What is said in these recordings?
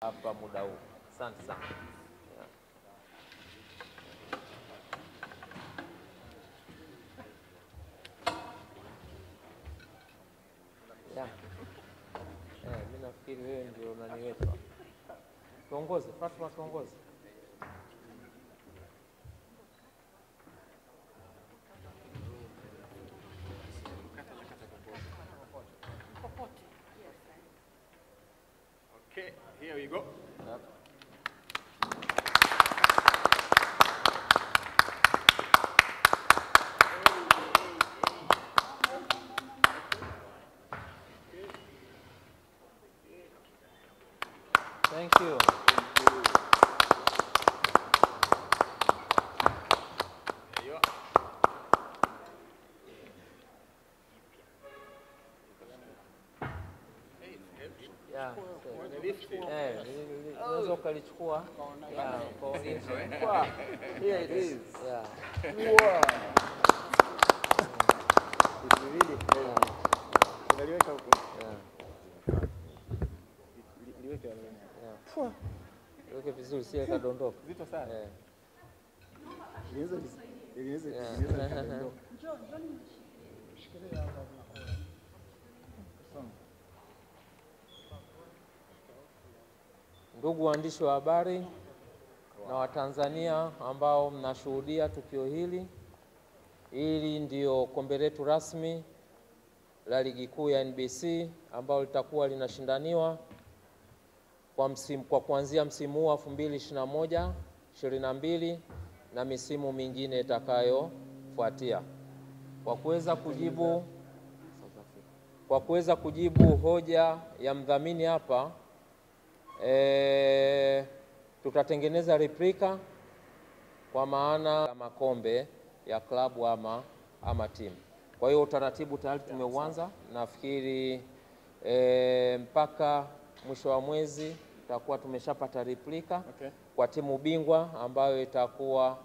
hapa muda huu. Asante sana. Yeah. Eh, mimi nafikiri wewe ndio unaniweka. Tuongoze, Fatma tuongoze. Here you go. Yep. Unaweza ukalichukua. Unaliweka. Liweke vizuri si ikadondoka Zito sana. Eh. Yeah. Ndugu waandishi wa habari na Watanzania ambao mnashuhudia tukio hili, hili ndio kombe letu rasmi la ligi kuu ya NBC ambalo litakuwa linashindaniwa kwa msimu, kwa kuanzia msimu huu 2021 22 na misimu mingine itakayofuatia. Kwa kuweza kujibu kwa kuweza kujibu hoja ya mdhamini hapa e, tutatengeneza replika kwa maana ya makombe ya klabu ama, ama timu. Kwa hiyo utaratibu tayari tumeuanza, nafikiri e, mpaka mwisho wa mwezi tutakuwa tumeshapata replika Okay. kwa timu bingwa ambayo itakuwa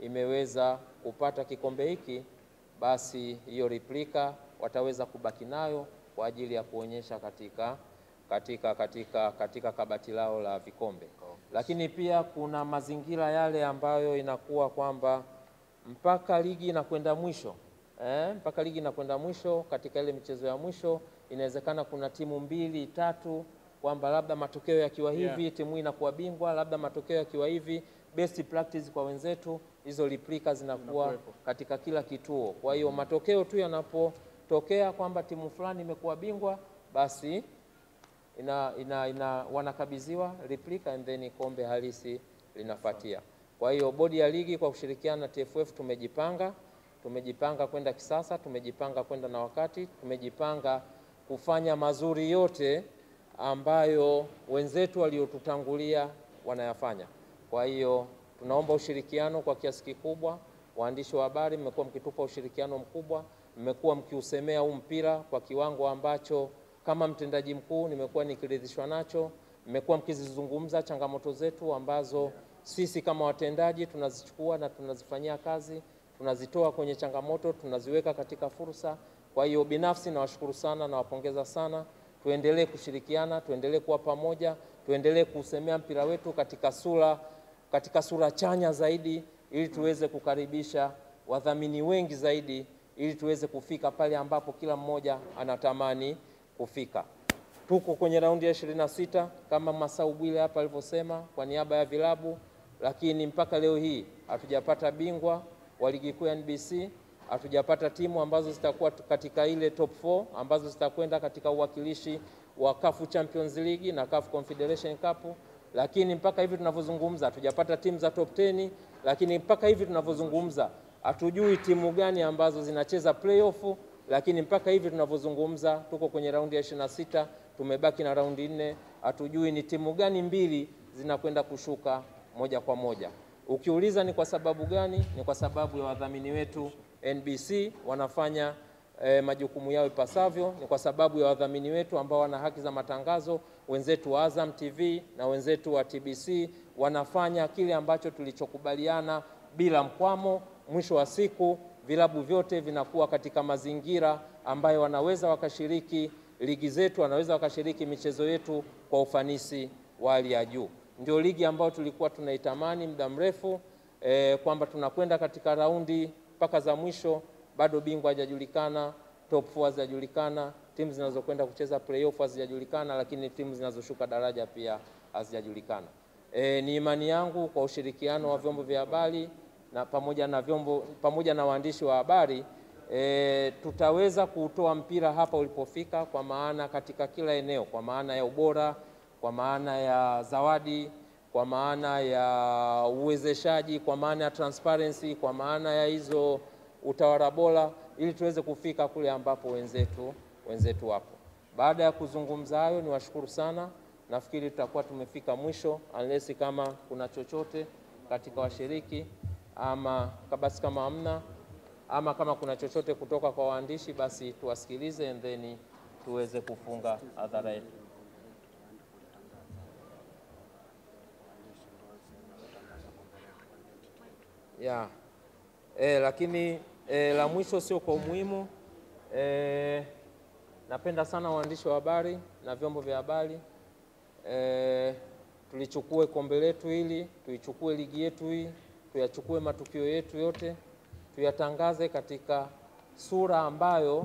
imeweza kupata kikombe hiki, basi hiyo replika wataweza kubaki nayo kwa ajili ya kuonyesha katika katika katika katika kabati lao la vikombe. okay. Lakini pia kuna mazingira yale ambayo inakuwa kwamba mpaka ligi inakwenda mwisho eh, mpaka ligi inakwenda mwisho, katika ile michezo ya mwisho inawezekana kuna timu mbili tatu, kwamba labda matokeo yakiwa hivi Yeah. timu hii inakuwa bingwa, labda matokeo yakiwa hivi, best practice kwa wenzetu, hizo replika zinakuwa katika kila kituo. Kwa hiyo matokeo tu yanapotokea kwamba timu fulani imekuwa bingwa, basi ina, ina, ina wanakabidhiwa replica and then kombe halisi linafuatia. Kwa hiyo bodi ya ligi kwa kushirikiana na TFF tumejipanga, tumejipanga kwenda kisasa, tumejipanga kwenda na wakati, tumejipanga kufanya mazuri yote ambayo wenzetu waliotutangulia wanayafanya. Kwa hiyo tunaomba ushirikiano kwa kiasi kikubwa. Waandishi wa habari, mmekuwa mkitupa ushirikiano mkubwa, mmekuwa mkiusemea huu mpira kwa kiwango ambacho kama mtendaji mkuu nimekuwa nikiridhishwa nacho. Mmekuwa mkizizungumza changamoto zetu ambazo sisi kama watendaji tunazichukua na tunazifanyia kazi, tunazitoa kwenye changamoto, tunaziweka katika fursa. Kwa hiyo binafsi nawashukuru sana, nawapongeza sana. Tuendelee kushirikiana, tuendelee kuwa pamoja, tuendelee kuusemea mpira wetu katika sura katika sura chanya zaidi, ili tuweze kukaribisha wadhamini wengi zaidi, ili tuweze kufika pale ambapo kila mmoja anatamani kufika. Tuko kwenye raundi ya 26 kama Masau Bwile hapa alivyosema kwa niaba ya vilabu, lakini mpaka leo hii hatujapata bingwa wa ligi kuu ya NBC, hatujapata timu ambazo zitakuwa katika ile top 4 ambazo zitakwenda katika uwakilishi wa CAF Champions League na CAF Confederation Cup, lakini mpaka hivi tunavyozungumza hatujapata timu za top 10, lakini mpaka hivi tunavyozungumza hatujui timu gani ambazo zinacheza playoff lakini mpaka hivi tunavyozungumza tuko kwenye raundi ya 26, tumebaki na raundi nne, hatujui ni timu gani mbili zinakwenda kushuka moja kwa moja. Ukiuliza ni kwa sababu gani, ni kwa sababu ya wadhamini wetu NBC wanafanya eh, majukumu yao ipasavyo, ni kwa sababu ya wadhamini wetu ambao wana haki za matangazo, wenzetu wa Azam TV na wenzetu wa TBC wanafanya kile ambacho tulichokubaliana bila mkwamo. Mwisho wa siku vilabu vyote vinakuwa katika mazingira ambayo wanaweza wakashiriki ligi zetu, wanaweza wakashiriki michezo yetu kwa ufanisi wa hali ya juu. Ndio ligi ambayo tulikuwa tunaitamani muda mrefu e, kwamba tunakwenda katika raundi mpaka za mwisho, bado bingwa hajajulikana, top 4 hazijajulikana, timu zinazokwenda kucheza playoff hazijajulikana, lakini timu zinazoshuka daraja pia hazijajulikana. E, ni imani yangu kwa ushirikiano wa vyombo vya habari na pamoja na vyombo pamoja na waandishi wa habari e, tutaweza kutoa mpira hapa ulipofika, kwa maana katika kila eneo, kwa maana ya ubora, kwa maana ya zawadi, kwa maana ya uwezeshaji, kwa maana ya transparency, kwa maana ya hizo utawala bora, ili tuweze kufika kule ambapo wenzetu wenzetu wapo. Baada ya kuzungumza hayo, niwashukuru sana. Nafikiri tutakuwa tumefika mwisho, unless kama kuna chochote katika washiriki ama basi kama hamna ama kama kuna chochote kutoka kwa waandishi basi tuwasikilize and then tuweze kufunga hadhara yetu. Yeah. E, lakini e, la mwisho sio kwa umuhimu e, napenda sana waandishi wa habari na vyombo vya habari e, tulichukue kombe letu hili, tuichukue ligi yetu hii, tuyachukue matukio yetu yote tuyatangaze katika sura ambayo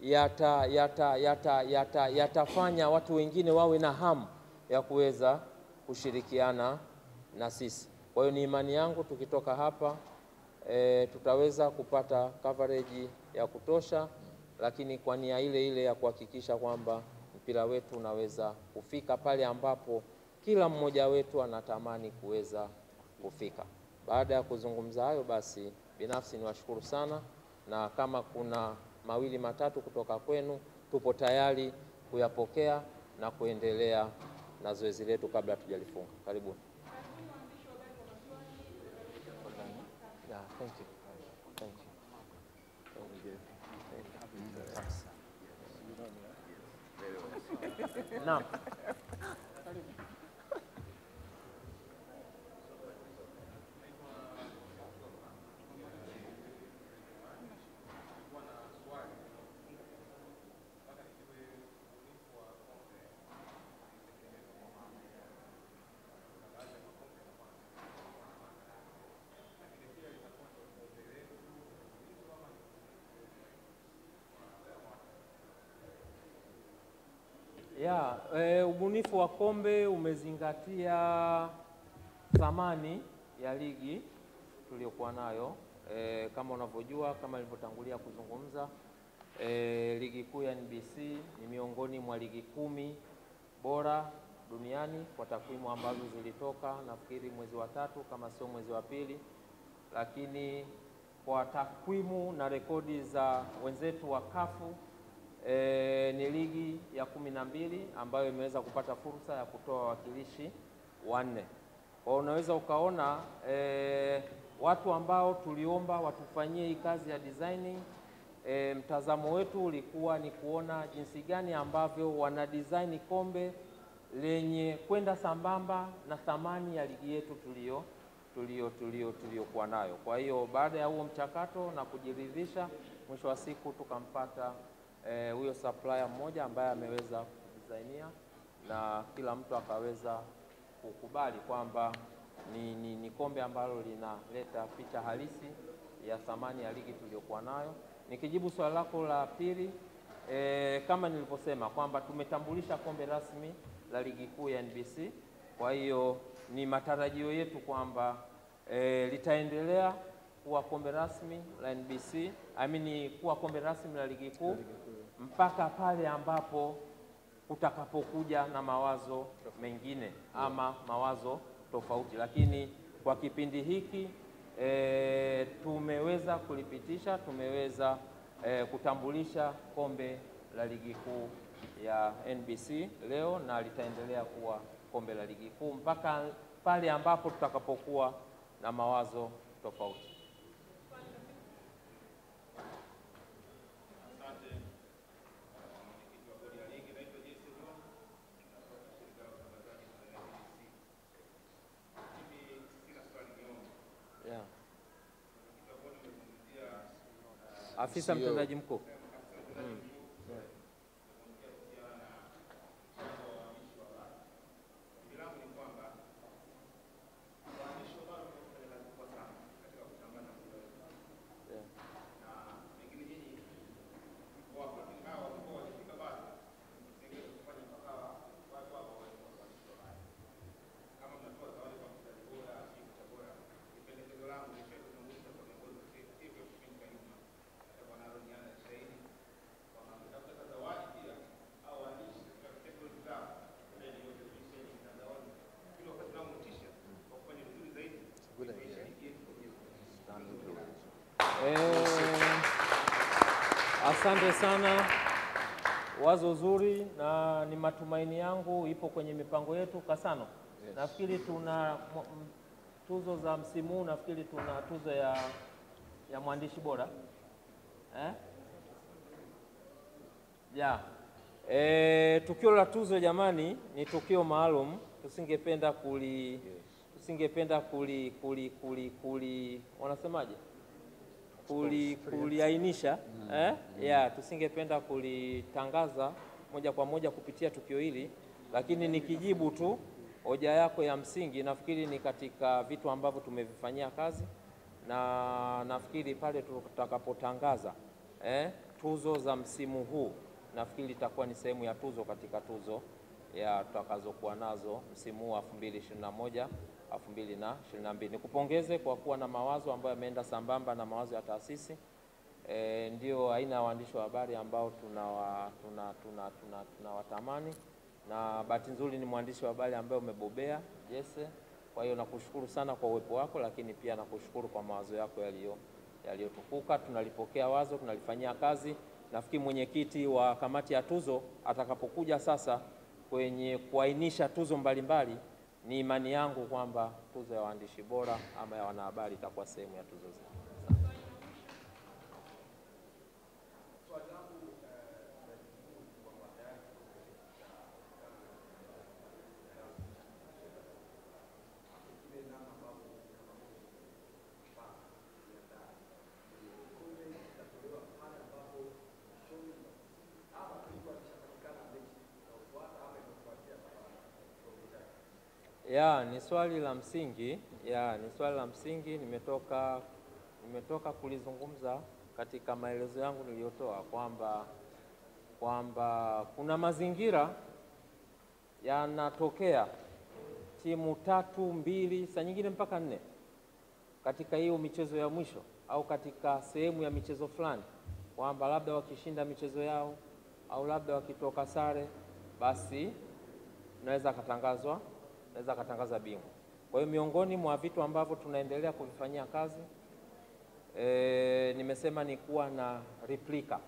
yata yata yata yata yatafanya watu wengine wawe na hamu ya kuweza kushirikiana na sisi. Kwa hiyo ni imani yangu tukitoka hapa e, tutaweza kupata coverage ya kutosha, lakini kwa nia ile ile ya kuhakikisha kwamba mpira wetu unaweza kufika pale ambapo kila mmoja wetu anatamani kuweza kufika. Baada ya kuzungumza hayo, basi binafsi niwashukuru sana, na kama kuna mawili matatu kutoka kwenu, tupo tayari kuyapokea na kuendelea na zoezi letu kabla hatujalifunga. Karibuni. Yeah, thank you. Thank you. Naam. Ya, e, ubunifu wa kombe umezingatia thamani ya ligi tuliyokuwa nayo. E, kama unavyojua, kama nilivyotangulia kuzungumza, e, ligi kuu ya NBC ni miongoni mwa ligi kumi bora duniani kwa takwimu ambazo zilitoka nafikiri mwezi wa tatu kama sio mwezi wa pili, lakini kwa takwimu na rekodi za wenzetu wa kafu E, ni ligi ya kumi na mbili ambayo imeweza kupata fursa ya kutoa wawakilishi wanne. Kwa unaweza ukaona e, watu ambao tuliomba watufanyie hii kazi ya designing e, mtazamo wetu ulikuwa ni kuona jinsi gani ambavyo wana design kombe lenye kwenda sambamba na thamani ya ligi yetu tulio tulio tulio tuliokuwa nayo. Kwa hiyo baada ya huo mchakato na kujiridhisha, mwisho wa siku tukampata huyo e, supplier mmoja ambaye ameweza kudisainia na kila mtu akaweza kukubali kwamba ni, ni, ni kombe ambalo linaleta picha halisi ya thamani ya ligi tuliyokuwa nayo. Nikijibu swali lako la pili, e, kama nilivyosema kwamba tumetambulisha kombe rasmi la ligi kuu ya NBC. Kwa hiyo ni matarajio yetu kwamba e, litaendelea kuwa kombe rasmi la NBC, I mean kuwa kombe rasmi la ligi kuu mpaka pale ambapo utakapokuja na mawazo mengine ama mawazo tofauti, lakini kwa kipindi hiki e, tumeweza kulipitisha, tumeweza e, kutambulisha kombe la ligi kuu ya NBC leo na litaendelea kuwa kombe la ligi kuu mpaka pale ambapo tutakapokuwa na mawazo tofauti. a fisamta ndajem ko Asante sana, wazo zuri, na ni matumaini yangu ipo kwenye mipango yetu. Kasano, Yes. nafikiri tuna tuzo za msimu huu, nafikiri tuna tuzo ya, ya mwandishi bora eh? ya e, tukio la tuzo jamani, ni tukio maalum, tusingependa kuli yes. tusingependa kuli kuli kuli kuli wanasemaje kuli, kuliainisha eh? ya tusingependa kulitangaza moja kwa moja kupitia tukio hili, lakini nikijibu tu hoja yako ya msingi, nafikiri ni katika vitu ambavyo tumevifanyia kazi na nafikiri pale tutakapotangaza eh, tuzo za msimu huu, nafikiri itakuwa ni sehemu ya tuzo katika tuzo ya tutakazokuwa nazo msimu huu wa 2021 2022. Nikupongeze kwa kuwa na mawazo ambayo yameenda sambamba na mawazo ya taasisi. E, ndio aina ya waandishi wa habari ambao tunawa tuna, tuna, tuna, tuna, tuna na bahati nzuri ni mwandishi wa habari ambaye umebobea Jesse. Kwa hiyo nakushukuru sana kwa uwepo wako, lakini pia nakushukuru kwa mawazo yako yaliyo yaliyotukuka. Tunalipokea wazo, tunalifanyia kazi. Nafikiri mwenyekiti wa kamati ya tuzo atakapokuja sasa kwenye kuainisha tuzo mbalimbali, ni imani yangu kwamba tuzo ya waandishi bora ama ya wanahabari itakuwa sehemu ya tuzo zile. Ya, ni swali la msingi. Ya, ni swali la msingi. Nimetoka nimetoka kulizungumza katika maelezo yangu niliyotoa kwamba kwamba kuna mazingira yanatokea timu tatu mbili, saa nyingine mpaka nne katika hiyo michezo ya mwisho au katika sehemu ya michezo fulani, kwamba labda wakishinda michezo yao au labda wakitoka sare, basi unaweza akatangazwa naweza akatangaza bingwa. Kwa hiyo miongoni mwa vitu ambavyo tunaendelea kuvifanyia kazi e, nimesema ni kuwa na replika.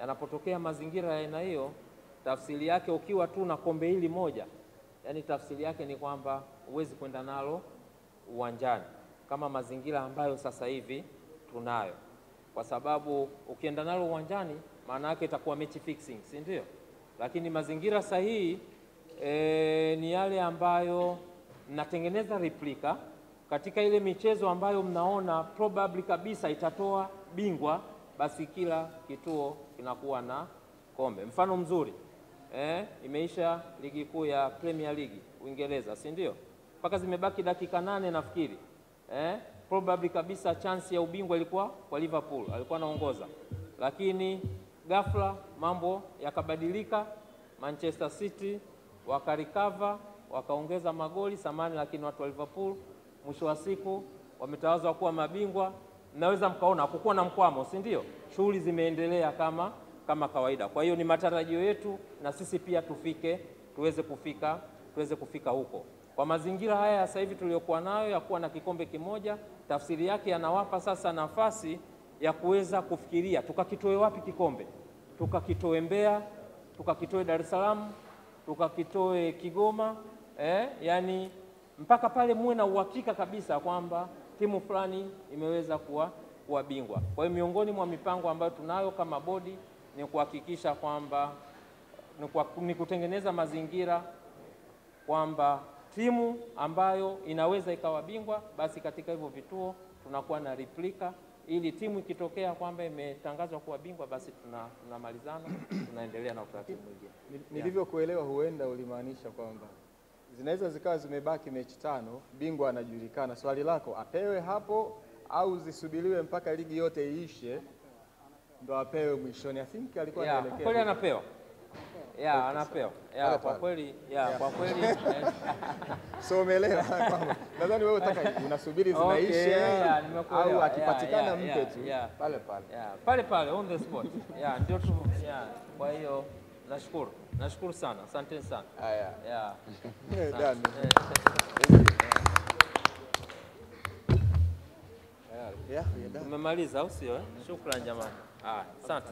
Yanapotokea mazingira ya aina hiyo, tafsiri yake ukiwa tu na kombe hili moja, yani tafsiri yake ni kwamba huwezi kwenda nalo uwanjani kama mazingira ambayo sasa hivi tunayo, kwa sababu ukienda nalo uwanjani, maana yake itakuwa mechi fixing, si ndio? Lakini mazingira sahihi e, ni yale ambayo mnatengeneza replika katika ile michezo ambayo mnaona probably kabisa itatoa bingwa, basi kila kituo kinakuwa na kombe. Mfano mzuri eh, imeisha ligi kuu ya Premier League Uingereza, si ndio? Mpaka zimebaki dakika nane nafikiri eh, probably kabisa chance ya ubingwa ilikuwa kwa Liverpool, alikuwa anaongoza, lakini ghafla mambo yakabadilika, Manchester City wakarikava wakaongeza magoli samani, lakini watu wa Liverpool mwisho wa siku wametawazwa kuwa mabingwa. Mnaweza mkaona hakukuwa na mkwamo, si ndio? Shughuli zimeendelea kama kama kawaida. Kwa hiyo ni matarajio yetu na sisi pia tufike, tuweze kufika, tuweze kufika huko. Kwa mazingira haya sasa hivi tuliyokuwa nayo ya kuwa na kikombe kimoja, tafsiri yake yanawapa sasa nafasi ya kuweza kufikiria tukakitoe wapi kikombe, tukakitoe Mbeya, tukakitoe Dar es Salaam, tukakitoe Kigoma eh, yani mpaka pale muwe na uhakika kabisa kwamba timu fulani imeweza kuwa, kuwa bingwa. Kwa hiyo miongoni mwa mipango ambayo tunayo kama bodi ni kuhakikisha kwamba ni, kwa, ni kutengeneza mazingira kwamba timu ambayo inaweza ikawa bingwa basi katika hivyo vituo tunakuwa na replika ili timu ikitokea kwamba imetangazwa kuwa bingwa basi tuna, tunamalizana tunaendelea na utaratibu mwingine. Ni- Nilivyokuelewa, huenda ulimaanisha kwamba zinaweza zikawa zimebaki mechi tano, bingwa anajulikana. Swali lako apewe hapo au zisubiriwe mpaka ligi yote iishe ndo apewe mwishoni? I think alikuwa Yeah, anaelekea kweli anapewa ya anapewa Pale kwa kweli ya kwa kweli eh, So umeelewa kwamba nadhani wewe unataka unasubiri Okay, zinaisha yeah, nimekuelewa. au akipatikana Yeah, yeah, mpe tu yeah. pale pale. ya pale pale on the spot ya ndio tu ya kwa hiyo nashukuru nashukuru sana asanteni sana Haya. ya Eh, done. Yeah, we're au sio eh? Shukrani jamani. Ah. Asante.